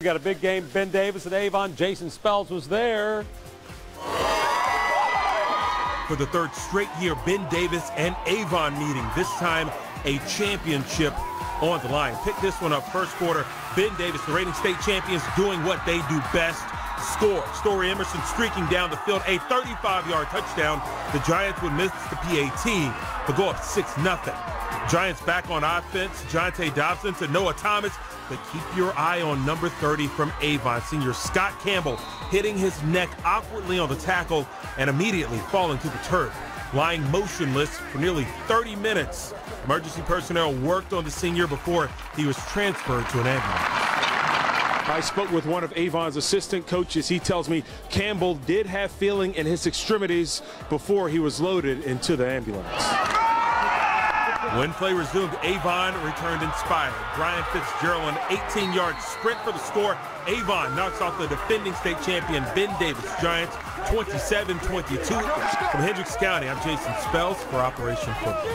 We got a big game. Ben Davis and Avon. Jason Spells was there. For the third straight year, Ben Davis and Avon meeting. This time, a championship on the line. Pick this one up first quarter. Ben Davis, the reigning state champions, doing what they do best. Score. Story Emerson streaking down the field. A 35-yard touchdown. The Giants would miss the PAT, but go up 6-0. Giants back on offense. Jonte Dobson to Noah Thomas. But keep your eye on number 30 from Avon. Senior Scott Campbell hitting his neck awkwardly on the tackle and immediately falling to the turf. Lying motionless for nearly 30 minutes. Emergency personnel worked on the senior before he was transferred to an ambulance. I spoke with one of Avon's assistant coaches. He tells me Campbell did have feeling in his extremities before he was loaded into the ambulance. When play resumed, Avon returned inspired. Brian Fitzgerald, an 18-yard sprint for the score. Avon knocks off the defending state champion Ben Davis Giants 27-22 from Hendricks County. I'm Jason Spells for Operation Football.